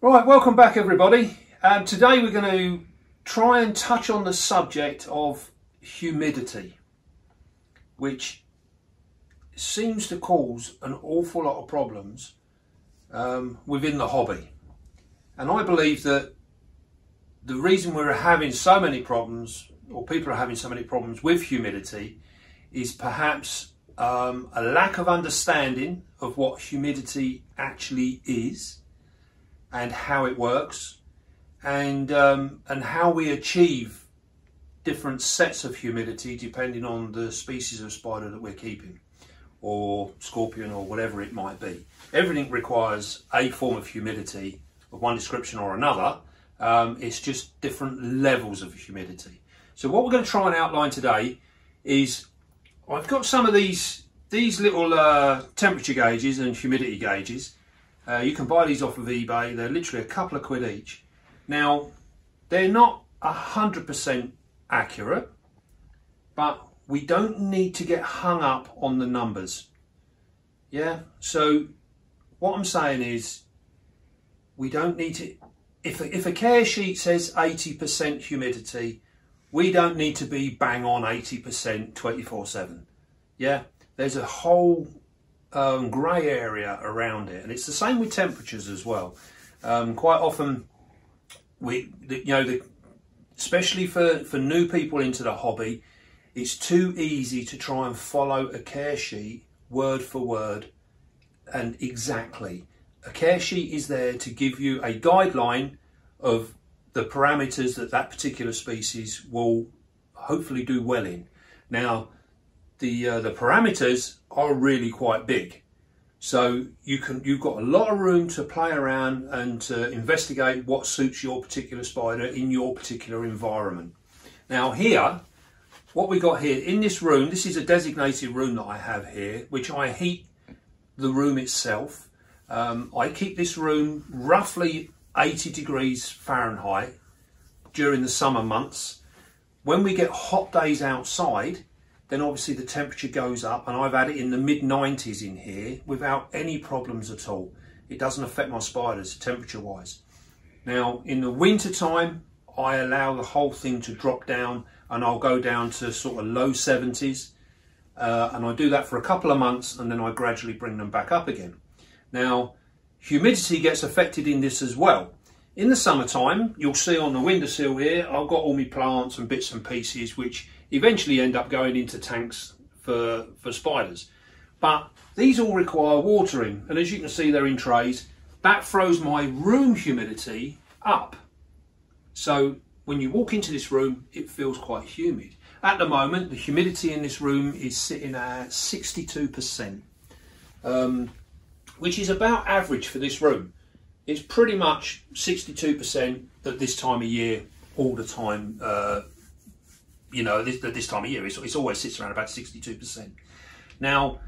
Right, welcome back everybody. Um, today we're going to try and touch on the subject of humidity, which seems to cause an awful lot of problems um, within the hobby. And I believe that the reason we're having so many problems, or people are having so many problems with humidity, is perhaps um, a lack of understanding of what humidity actually is and how it works and um, and how we achieve different sets of humidity depending on the species of spider that we're keeping or scorpion or whatever it might be. Everything requires a form of humidity of one description or another. Um, it's just different levels of humidity. So what we're going to try and outline today is I've got some of these these little uh, temperature gauges and humidity gauges uh, you can buy these off of eBay. They're literally a couple of quid each. Now, they're not 100% accurate, but we don't need to get hung up on the numbers. Yeah, so what I'm saying is we don't need to, if if a care sheet says 80% humidity, we don't need to be bang on 80% 24 7. Yeah, there's a whole um, grey area around it, and it's the same with temperatures as well. Um, quite often, we you know the, especially for for new people into the hobby, it's too easy to try and follow a care sheet word for word and exactly. A care sheet is there to give you a guideline of the parameters that that particular species will hopefully do well in. Now, the uh, the parameters are really quite big. So you can you've got a lot of room to play around and to investigate what suits your particular spider in your particular environment. Now here, what we got here in this room, this is a designated room that I have here, which I heat the room itself. Um, I keep this room roughly 80 degrees Fahrenheit during the summer months. When we get hot days outside, then obviously the temperature goes up and I've had it in the mid 90s in here without any problems at all. It doesn't affect my spiders temperature wise. Now in the winter time I allow the whole thing to drop down and I'll go down to sort of low 70s uh, and I do that for a couple of months and then I gradually bring them back up again. Now humidity gets affected in this as well. In the summertime you'll see on the windowsill here I've got all my plants and bits and pieces which eventually end up going into tanks for, for spiders. But these all require watering, and as you can see, they're in trays. That throws my room humidity up. So when you walk into this room, it feels quite humid. At the moment, the humidity in this room is sitting at 62%, um, which is about average for this room. It's pretty much 62% at this time of year, all the time, uh, you know, this, this time of year, it's, it's always sits around about 62%. Now,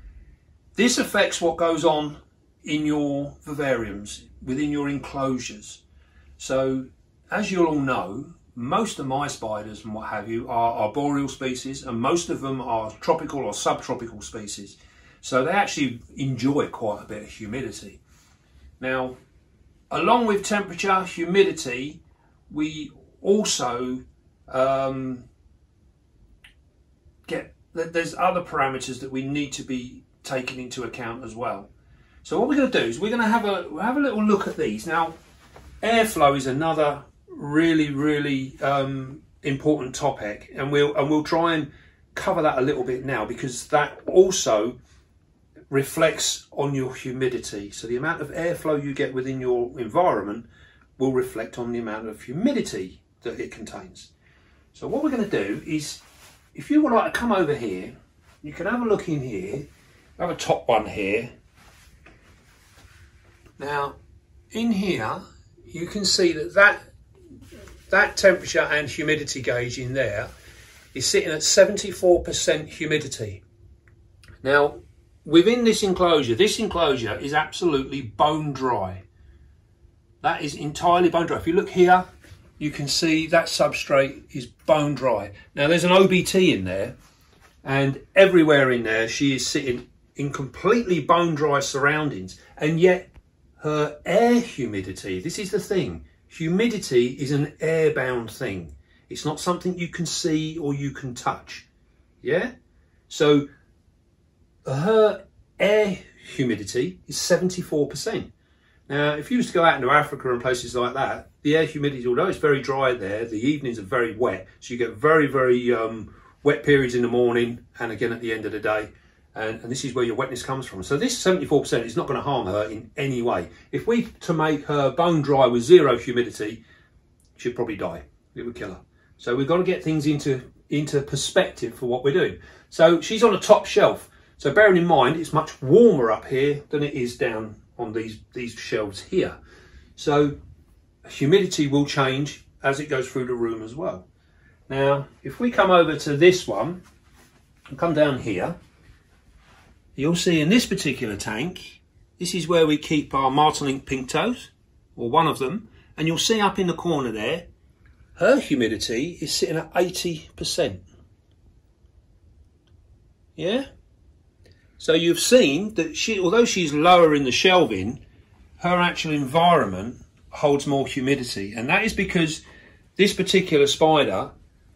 this affects what goes on in your vivariums, within your enclosures. So, as you'll all know, most of my spiders and what have you are arboreal species, and most of them are tropical or subtropical species. So they actually enjoy quite a bit of humidity. Now, along with temperature, humidity, we also um, get there's other parameters that we need to be taken into account as well. So what we're going to do is we're going to have a have a little look at these. Now, airflow is another really really um, important topic, and we'll and we'll try and cover that a little bit now because that also reflects on your humidity. So the amount of airflow you get within your environment will reflect on the amount of humidity that it contains. So what we're going to do is if you would like to come over here, you can have a look in here. Have a top one here. Now, in here, you can see that that, that temperature and humidity gauge in there is sitting at 74% humidity. Now, within this enclosure, this enclosure is absolutely bone dry. That is entirely bone dry. If you look here, you can see that substrate is bone dry. Now there's an OBT in there and everywhere in there she is sitting in completely bone dry surroundings and yet her air humidity. This is the thing. Humidity is an airbound thing. It's not something you can see or you can touch. Yeah? So her air humidity is 74%. Now, if you was to go out into Africa and places like that, the air humidity, although it's very dry there, the evenings are very wet. So you get very, very um, wet periods in the morning and again at the end of the day. And, and, this is where your wetness comes from. So this 74% is not going to harm her in any way. If we to make her bone dry with zero humidity, she'd probably die. It would kill her. So we've got to get things into into perspective for what we're doing. So she's on a top shelf. So bearing in mind, it's much warmer up here than it is down on these, these shelves here. So humidity will change as it goes through the room as well. Now, if we come over to this one, and come down here, you'll see in this particular tank, this is where we keep our Martinique Pinktoes, or one of them, and you'll see up in the corner there, her humidity is sitting at 80%. Yeah? So you've seen that she, although she's lower in the shelving, her actual environment holds more humidity. And that is because this particular spider,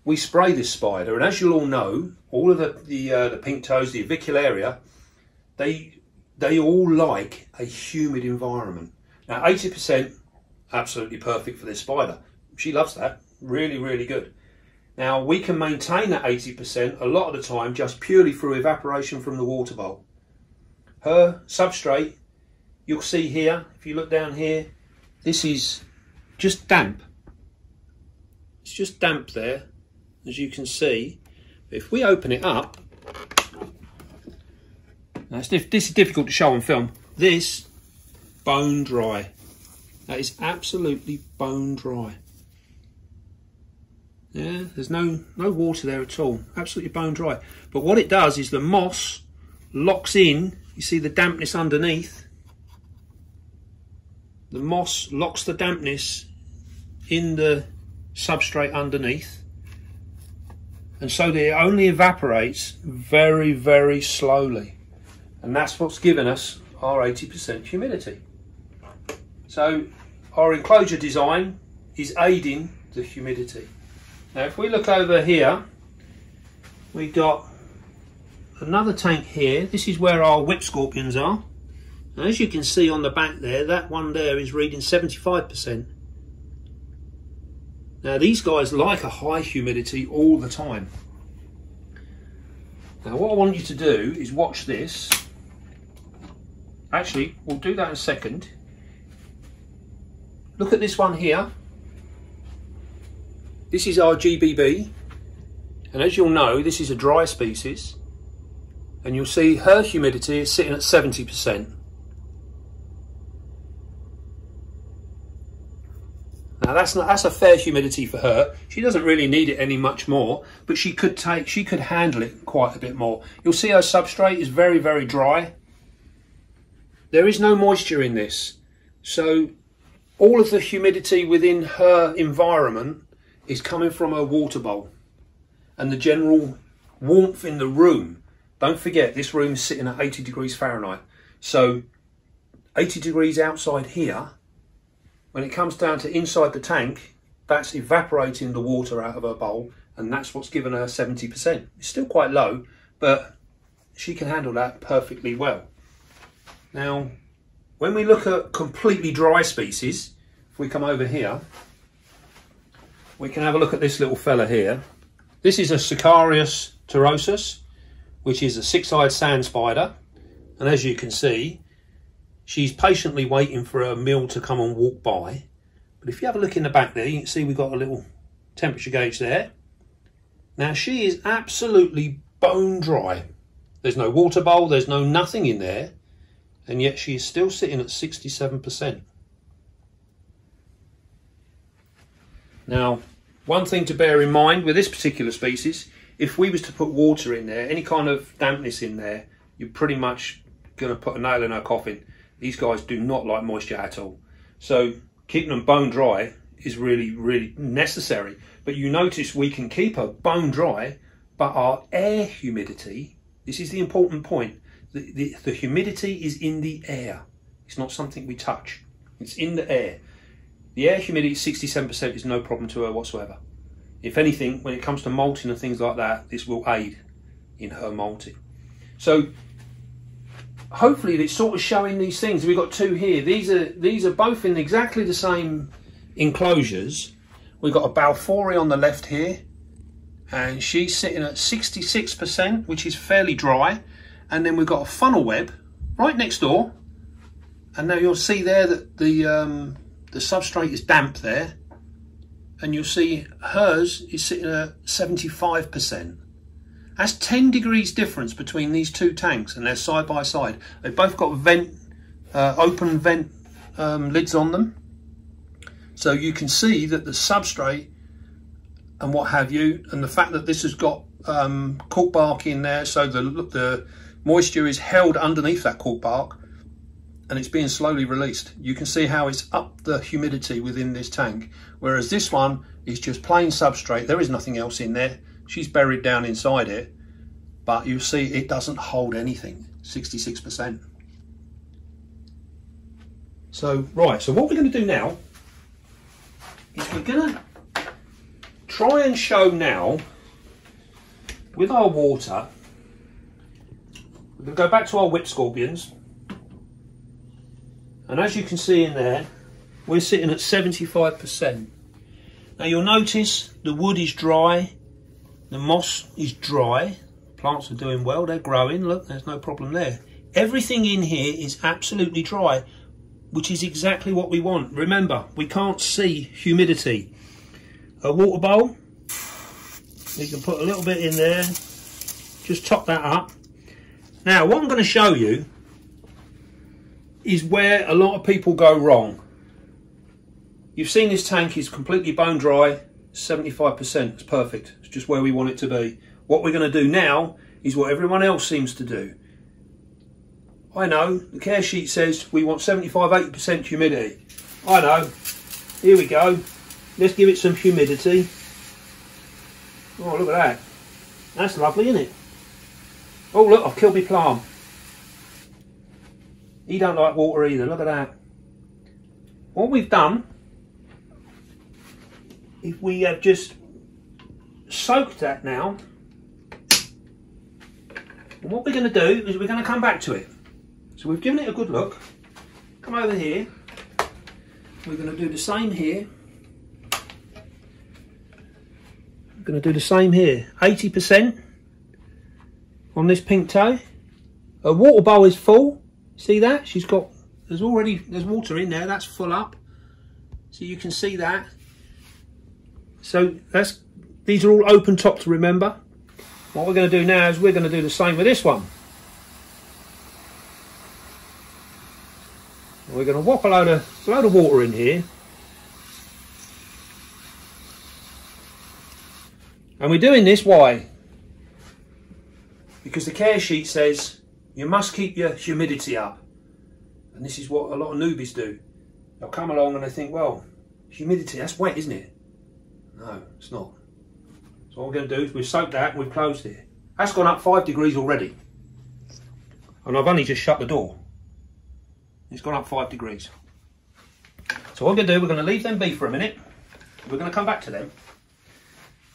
we spray this spider, and as you'll all know, all of the, the, uh, the Pinktoes, the Avicularia, they, they all like a humid environment. Now 80%, absolutely perfect for this spider. She loves that, really, really good. Now we can maintain that 80% a lot of the time just purely through evaporation from the water bowl. Her substrate, you'll see here, if you look down here, this is just damp. It's just damp there, as you can see. If we open it up, now this is difficult to show on film, this bone dry. That is absolutely bone dry. Yeah, there's no, no water there at all. Absolutely bone dry. But what it does is the moss locks in. You see the dampness underneath. The moss locks the dampness in the substrate underneath. And so it only evaporates very, very slowly. And that's what's given us our 80% humidity. So our enclosure design is aiding the humidity. Now if we look over here, we got another tank here. This is where our whip scorpions are. Now, as you can see on the back there, that one there is reading 75%. Now these guys like a high humidity all the time. Now what I want you to do is watch this. Actually, we'll do that in a second. Look at this one here. This is our GBB, and as you'll know, this is a dry species, and you'll see her humidity is sitting at 70%. Now that's not that's a fair humidity for her. She doesn't really need it any much more, but she could take she could handle it quite a bit more. You'll see her substrate is very very dry. There is no moisture in this, so all of the humidity within her environment is coming from a water bowl and the general warmth in the room. Don't forget, this room is sitting at 80 degrees Fahrenheit. So 80 degrees outside here, when it comes down to inside the tank, that's evaporating the water out of her bowl and that's what's given her 70%. It's still quite low, but she can handle that perfectly well. Now, when we look at completely dry species, if we come over here, we can have a look at this little fella here. This is a Sicarius terrosus, which is a six-eyed sand spider. And as you can see, she's patiently waiting for her meal to come and walk by. But if you have a look in the back there, you can see we've got a little temperature gauge there. Now she is absolutely bone dry. There's no water bowl, there's no nothing in there. And yet she is still sitting at 67%. Now, one thing to bear in mind with this particular species, if we was to put water in there, any kind of dampness in there, you're pretty much going to put a nail in our coffin. These guys do not like moisture at all. So keeping them bone dry is really, really necessary. But you notice we can keep her bone dry, but our air humidity, this is the important point, the, the, the humidity is in the air. It's not something we touch. It's in the air. The air humidity 67% is no problem to her whatsoever. If anything, when it comes to moulting and things like that, this will aid in her moulting. So hopefully it's sort of showing these things. We've got two here. These are these are both in exactly the same enclosures. We've got a Balfouri on the left here, and she's sitting at 66%, which is fairly dry. And then we've got a funnel web right next door. And now you'll see there that the um, the substrate is damp there. And you'll see hers is sitting at 75%. That's 10 degrees difference between these two tanks and they're side by side. They've both got vent, uh, open vent um, lids on them. So you can see that the substrate and what have you, and the fact that this has got um, cork bark in there, so the, the moisture is held underneath that cork bark and it's being slowly released. You can see how it's up the humidity within this tank, whereas this one is just plain substrate. There is nothing else in there. She's buried down inside it, but you see it doesn't hold anything, 66%. So, right, so what we're going to do now is we're going to try and show now with our water, we're to go back to our whip scorpions, and as you can see in there, we're sitting at 75%. Now you'll notice the wood is dry, the moss is dry, plants are doing well, they're growing, look, there's no problem there. Everything in here is absolutely dry, which is exactly what we want. Remember, we can't see humidity. A water bowl, you can put a little bit in there, just top that up. Now, what I'm going to show you is where a lot of people go wrong. You've seen this tank is completely bone dry, 75%, it's perfect. It's just where we want it to be. What we're going to do now is what everyone else seems to do. I know, the care sheet says we want 75-80% humidity. I know, here we go. Let's give it some humidity. Oh, look at that. That's lovely, isn't it? Oh, look, I've killed my plant. He don't like water either, look at that. What we've done, if we have just soaked that now, and what we're going to do is we're going to come back to it. So we've given it a good look. Come over here. We're going to do the same here. We're going to do the same here. 80% on this pink toe. A water bowl is full. See that? She's got, there's already, there's water in there. That's full up. So you can see that. So that's, these are all open top to remember. What we're going to do now is we're going to do the same with this one. We're going to whop a load of, a load of water in here. And we're doing this, why? Because the care sheet says you must keep your humidity up. And this is what a lot of newbies do. They'll come along and they think, well, humidity, that's wet, isn't it? No, it's not. So what we're going to do is we've soaked that and we've closed it. That's gone up five degrees already. And I've only just shut the door. It's gone up five degrees. So what we're going to do, we're going to leave them be for a minute. We're going to come back to them.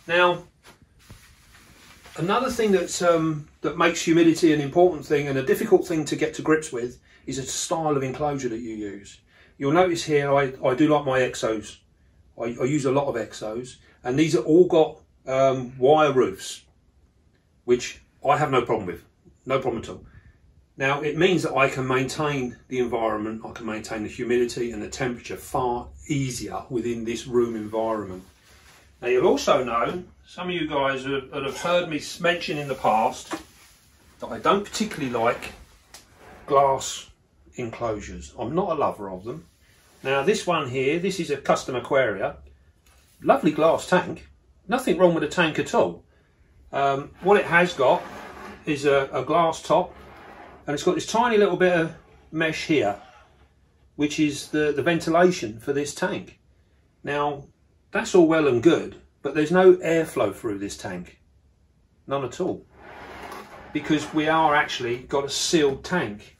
Now, another thing that's, um, that makes humidity an important thing and a difficult thing to get to grips with is a style of enclosure that you use. You'll notice here I, I do like my exos. I, I use a lot of exos and these are all got um, wire roofs, which I have no problem with, no problem at all. Now it means that I can maintain the environment, I can maintain the humidity and the temperature far easier within this room environment. Now you'll also know, some of you guys that have heard me mention in the past, that I don't particularly like glass enclosures. I'm not a lover of them. Now this one here, this is a custom Aquaria, lovely glass tank, nothing wrong with the tank at all. Um, what it has got is a, a, glass top and it's got this tiny little bit of mesh here which is the, the ventilation for this tank. Now that's all well and good but there's no airflow through this tank, none at all because we are actually got a sealed tank.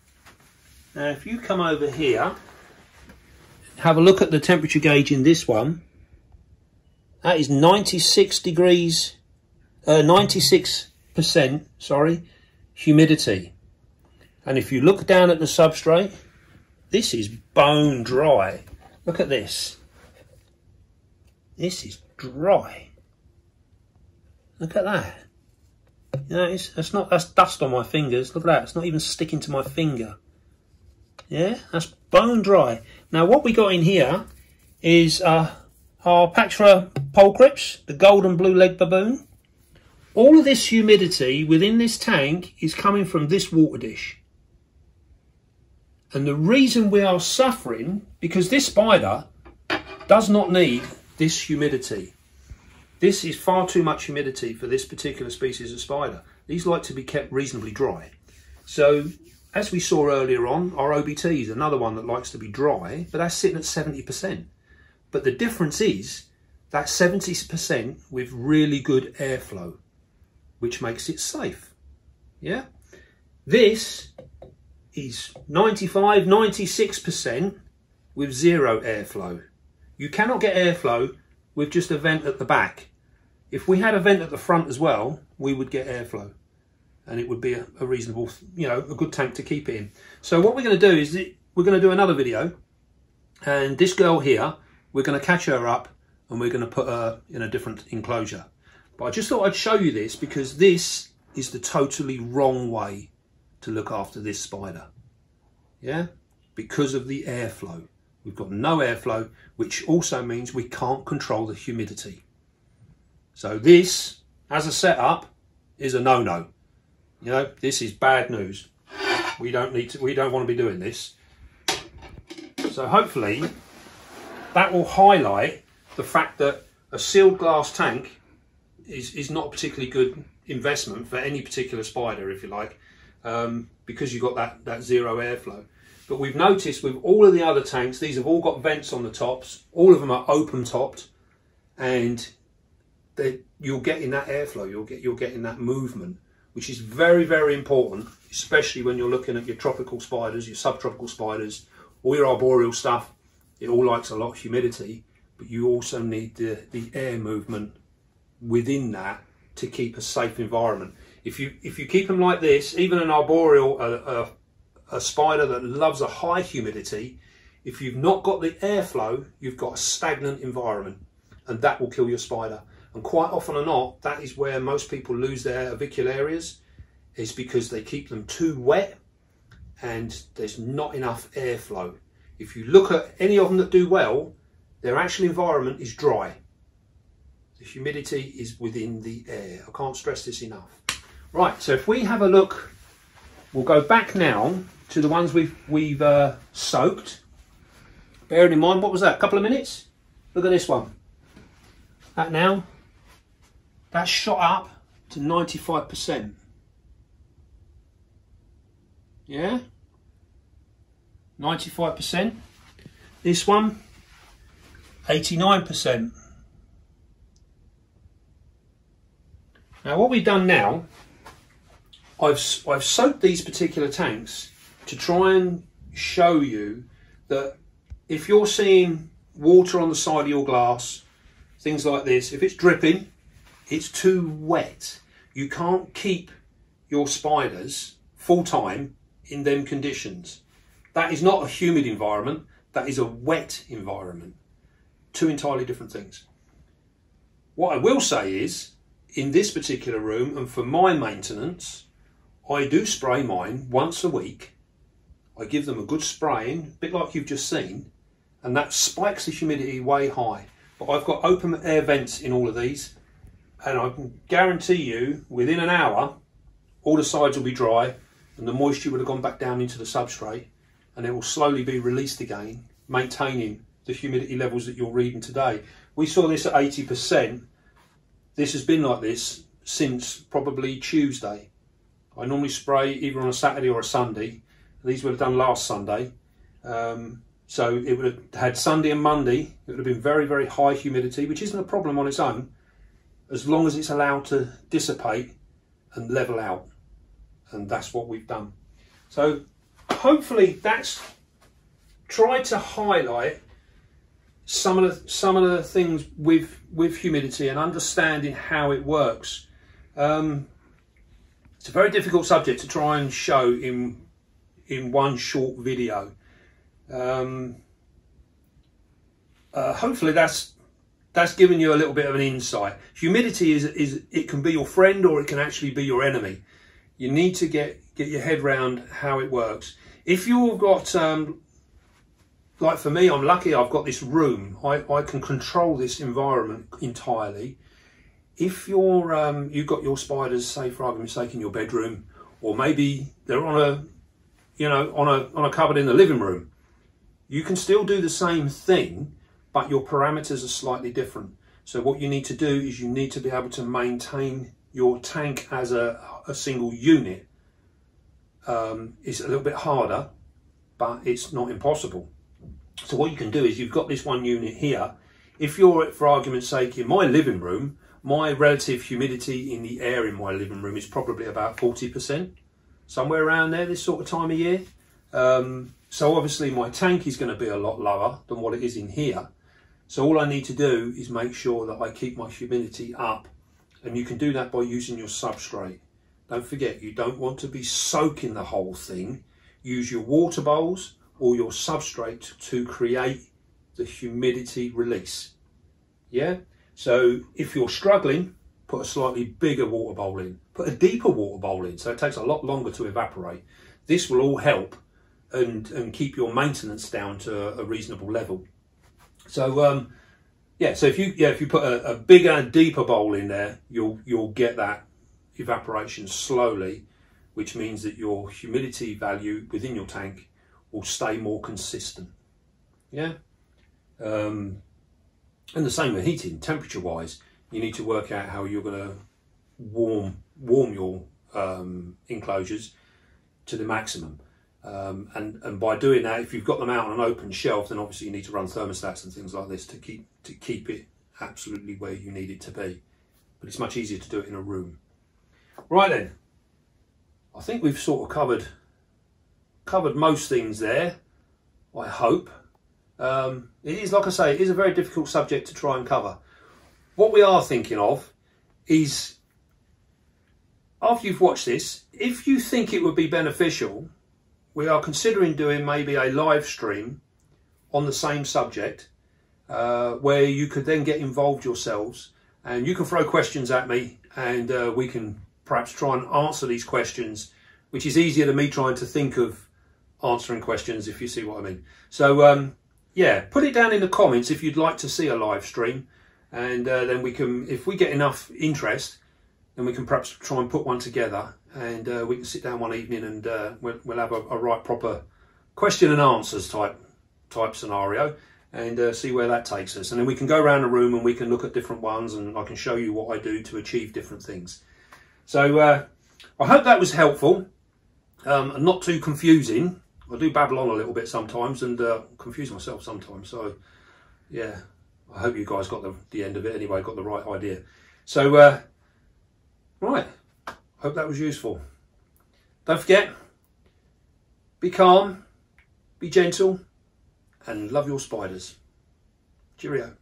Now if you come over here, have a look at the temperature gauge in this one. That is 96 degrees, uh, 96%, sorry, humidity. And if you look down at the substrate, this is bone dry. Look at this. This is dry. Look at that. You know, it's, not, that's dust on my fingers. Look at that. It's not even sticking to my finger. Yeah, that's bone dry. Now what we got in here is uh, our Harpactira pulchripes, the golden blue leg baboon. All of this humidity within this tank is coming from this water dish. And the reason we are suffering, because this spider does not need this humidity. This is far too much humidity for this particular species of spider. These like to be kept reasonably dry. So as we saw earlier on, our OBT is another one that likes to be dry, but that's sitting at 70%. But the difference is that 70% with really good airflow, which makes it safe. Yeah? This is 95, 96% with zero airflow. You cannot get airflow with just a vent at the back. If we had a vent at the front as well, we would get airflow and it would be a, a, reasonable, you know, a good tank to keep it in. So what we're going to do is we're going to do another video and this girl here, we're going to catch her up and we're going to put her in a different enclosure. But I just thought I'd show you this because this is the totally wrong way to look after this spider. Yeah, because of the airflow. We've got no airflow, which also means we can't control the humidity. So this, as a setup, is a no-no. You know, this is bad news. We don't need to, we don't want to be doing this. So hopefully that will highlight the fact that a sealed glass tank is, is not a particularly good investment for any particular spider, if you like, um, because you've got that, that zero airflow. But we've noticed with all of the other tanks, these have all got vents on the tops. All of them are open topped and you're getting that airflow, you're, get, you're getting that movement which is very, very important, especially when you're looking at your tropical spiders, your subtropical spiders, all your arboreal stuff. It all likes a lot of humidity, but you also need the, the air movement within that to keep a safe environment. If you if you keep them like this, even an arboreal, a, a, a spider that loves a high humidity, if you've not got the airflow, you've got a stagnant environment, and that will kill your spider. And quite often or not, that is where most people lose their avicularies, is because they keep them too wet and there's not enough airflow. If you look at any of them that do well, their actual environment is dry. The humidity is within the air. I can't stress this enough. Right, so if we have a look, we'll go back now to the ones we've, we've uh, soaked. Bearing in mind, what was that, a couple of minutes? Look at this one. That now, that shot up to 95%. Yeah? 95%. This one, 89%. Now what we've done now, I've, I've soaked these particular tanks to try and show you that if you're seeing water on the side of your glass, things like this, if it's dripping, it's too wet. You can't keep your spiders full time in them conditions. That is not a humid environment, that is a wet environment. Two entirely different things. What I will say is, in this particular room and for my maintenance, I do spray mine once a week. I give them a good spraying, a bit like you've just seen, and that spikes the humidity way high. But I've got open air vents in all of these, and I can guarantee you within an hour all the sides will be dry and the moisture would have gone back down into the substrate and it will slowly be released again maintaining the humidity levels that you're reading today. We saw this at 80%. This has been like this since probably Tuesday. I normally spray either on a Saturday or a Sunday. These would have done last Sunday. Um, so it would have had Sunday and Monday. It would have been very, very high humidity, which isn't a problem on its own as long as it's allowed to dissipate and level out. And that's what we've done. So hopefully that's tried to highlight some of the some of the things with with humidity and understanding how it works. Um, it's a very difficult subject to try and show in in one short video. Um, uh, hopefully that's that's given you a little bit of an insight. Humidity is is it can be your friend or it can actually be your enemy. You need to get get your head round how it works. If you've got um, like for me, I'm lucky I've got this room. I, I can control this environment entirely. If you're um, you've got your spiders, say for argument's sake, in your bedroom, or maybe they're on a you know on a on a cupboard in the living room, you can still do the same thing, but your parameters are slightly different. So what you need to do is you need to be able to maintain your tank as a, a single unit. Um, it's a little bit harder, but it's not impossible. So what you can do is you've got this one unit here. If you're, for argument's sake, in my living room, my relative humidity in the air in my living room is probably about 40%, somewhere around there this sort of time of year. Um, so obviously my tank is going to be a lot lower than what it is in here. So all I need to do is make sure that I keep my humidity up and you can do that by using your substrate. Don't forget, you don't want to be soaking the whole thing. Use your water bowls or your substrate to create the humidity release. Yeah? So if you're struggling, put a slightly bigger water bowl in. Put a deeper water bowl in, so it takes a lot longer to evaporate. This will all help and, and keep your maintenance down to a, reasonable level. So um, yeah, so if you yeah if you put a, a bigger, and deeper bowl in there, you'll you'll get that evaporation slowly, which means that your humidity value within your tank will stay more consistent. Yeah. Um, and the same with heating, temperature wise, you need to work out how you're going to warm warm your um, enclosures to the maximum. Um, and and by doing that, if you've got them out on an open shelf, then obviously you need to run thermostats and things like this to keep to keep it absolutely where you need it to be. But it's much easier to do it in a room. Right then, I think we've sort of covered covered most things there, I hope. Um, it is, like I say, it is a very difficult subject to try and cover. What we are thinking of is, after you've watched this, if you think it would be beneficial, we are considering doing maybe a live stream on the same subject uh, where you could then get involved yourselves and you can throw questions at me and uh, we can perhaps try and answer these questions, which is easier than me trying to think of answering questions, if you see what I mean. So, um, yeah, put it down in the comments if you'd like to see a live stream, and uh, then we can, if we get enough interest, then we can perhaps try and put one together, and uh, we can sit down one evening and uh, we'll, we'll, have a, a, right proper question and answers type type scenario, and uh, see where that takes us. And then we can go around the room and we can look at different ones, and I can show you what I do to achieve different things. So uh, I hope that was helpful um, and not too confusing. I do babble on a little bit sometimes and uh, confuse myself sometimes. So, yeah, I hope you guys got the, the end of it anyway, got the right idea. So, uh, right, hope that was useful. Don't forget, be calm, be gentle, and love your spiders. Cheerio.